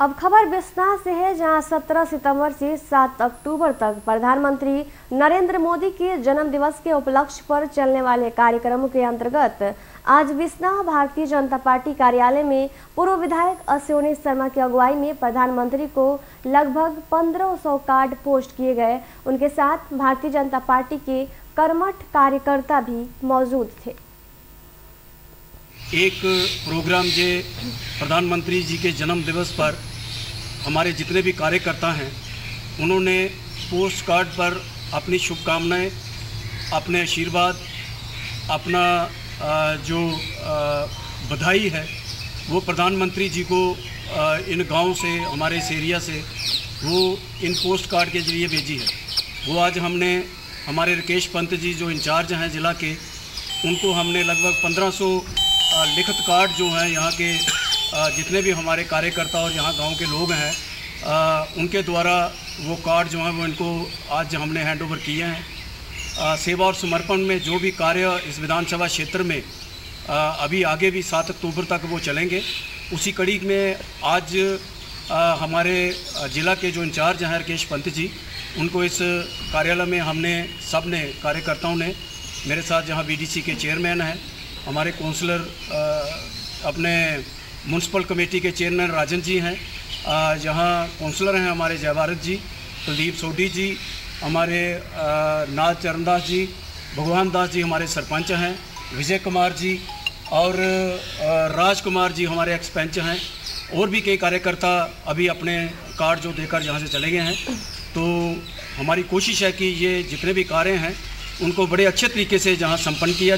अब खबर बिस्ना से है, जहाँ 17 सितंबर से 7 अक्टूबर तक प्रधानमंत्री नरेंद्र मोदी के जन्म दिवस के उपलक्ष्य पर चलने वाले कार्यक्रमों के अंतर्गत आज बिस्ना भारतीय जनता पार्टी कार्यालय में पूर्व विधायक अश्विनी शर्मा की अगुवाई में प्रधानमंत्री को लगभग 1500 कार्ड पोस्ट किए गए। उनके साथ भारतीय जनता पार्टी के कर्मठ कार्यकर्ता भी मौजूद थे। एक प्रोग्राम जे प्रधानमंत्री जी के जन्म दिवस पर हमारे जितने भी कार्यकर्ता हैं, उन्होंने पोस्ट कार्ड पर अपनी शुभकामनाएँ, अपने आशीर्वाद, अपना जो बधाई है, वो प्रधानमंत्री जी को इन गाँव से, हमारे इस एरिया से, वो इन पोस्ट कार्ड के ज़रिए भेजी है। वो आज हमने, हमारे राकेश पंत जी जो इंचार्ज हैं ज़िला के, उनको हमने लगभग 1500 लिखित कार्ड जो हैं यहाँ के जितने भी हमारे कार्यकर्ता और यहाँ गाँव के लोग हैं उनके द्वारा वो कार्ड जो हैं वो इनको आज हमने हैंड ओवर किए हैं। सेवा और समर्पण में जो भी कार्य इस विधानसभा क्षेत्र में अभी आगे भी सात अक्टूबर तक वो चलेंगे, उसी कड़ी में आज हमारे ज़िला के जो इंचार्ज हैं रकेश पंत जी, उनको इस कार्यालय में हमने सबने कार्यकर्ताओं ने, मेरे साथ जहाँ बीडीसी के चेयरमैन हैं, हमारे काउंसलर अपने म्यूनसिपल कमेटी के चेयरमैन राजन जी हैं। यहाँ काउंसलर हैं हमारे जयभारत जी, कुलदीप सोडी जी, हमारे नाथ चरणदास जी, भगवान दास जी हमारे सरपंच हैं, विजय कुमार जी और राज कुमार जी हमारे एक्सपेंच हैं। और भी कई कार्यकर्ता अभी अपने कार्ड जो देकर यहाँ से चले गए हैं। तो हमारी कोशिश है कि ये जितने भी कार्य हैं, उनको बड़े अच्छे तरीके से जहाँ संपन्न किया